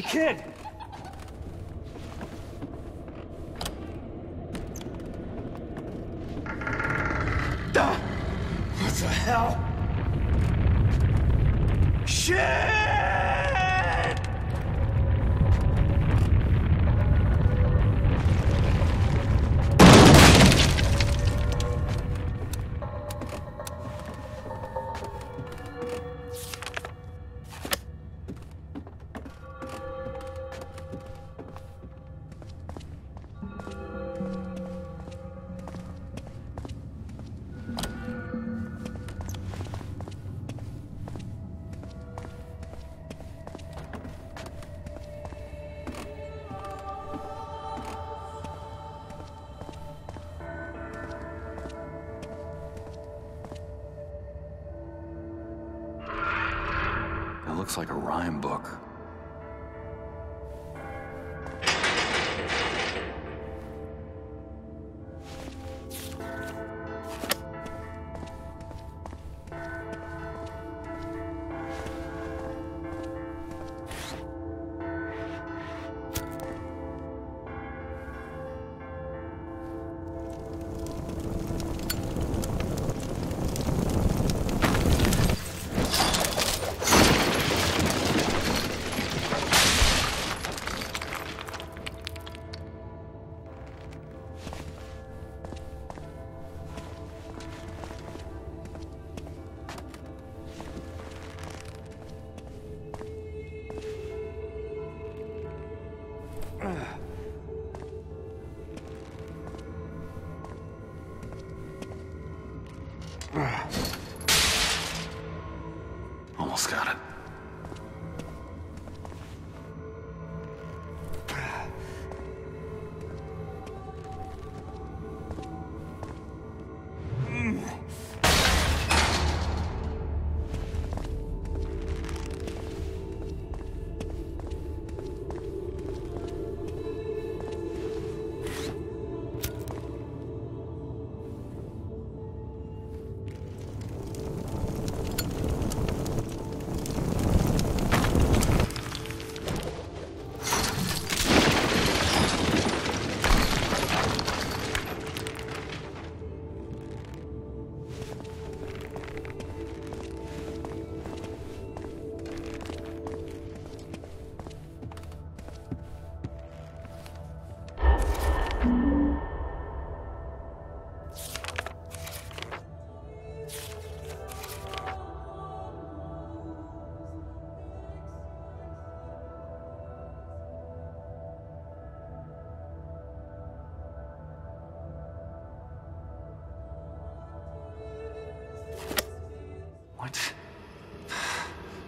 Hey, kid! Looks like a rhyme book.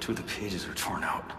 Two of the pages are torn out.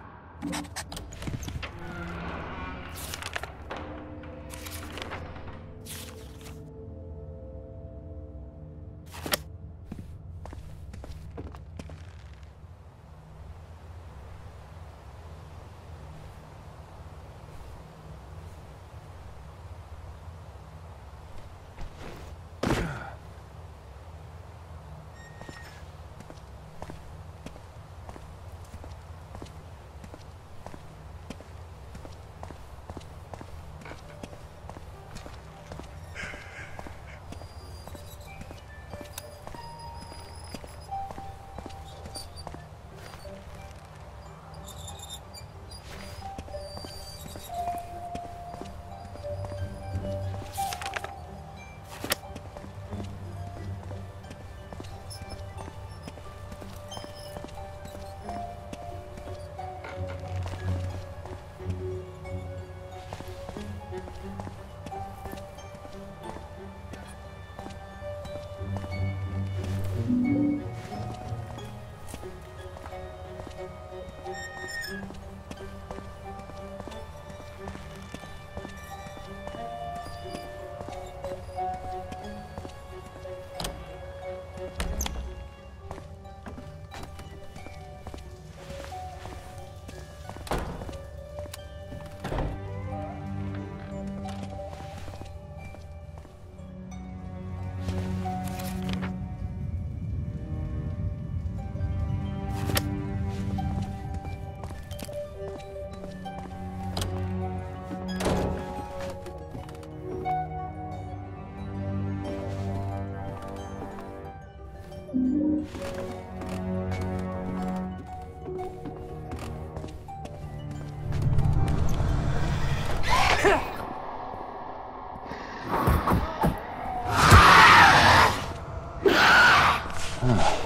You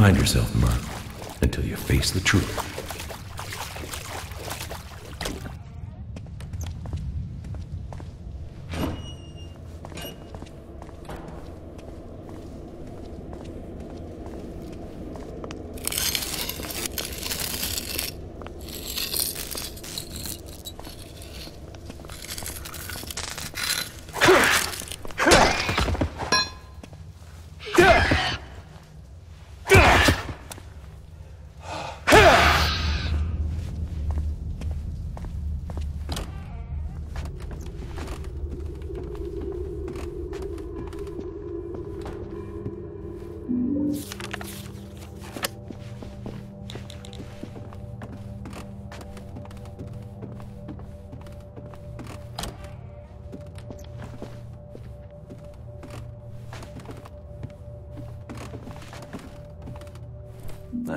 find yourself, Merle, until you face the truth.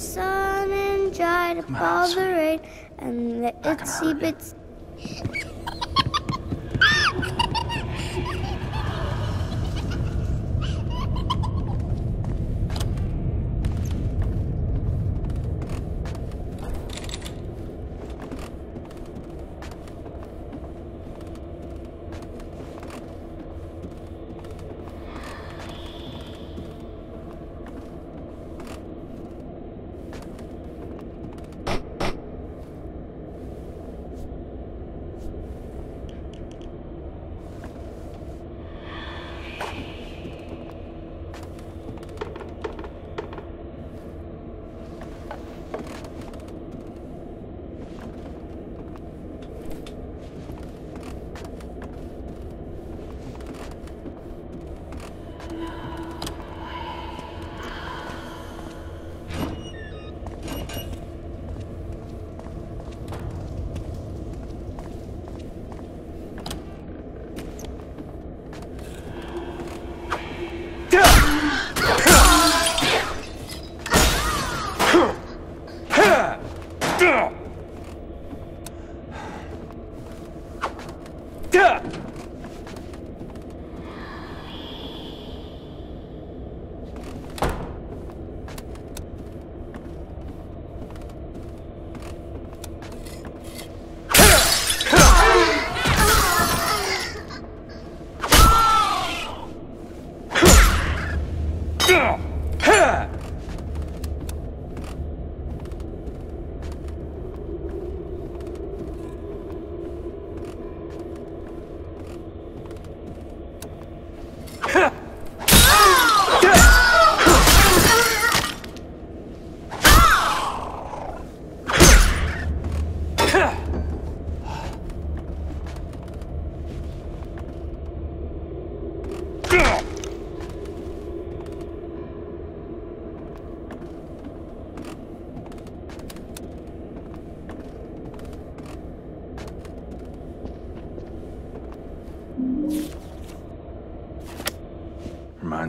Sun and dried up all the rain, and the itsy hurt Сюда!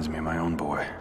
Reminds me of my own boy.